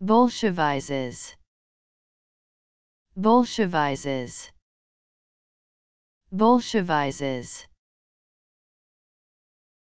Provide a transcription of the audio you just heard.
Bolshevizes. Bolshevizes. Bolshevizes.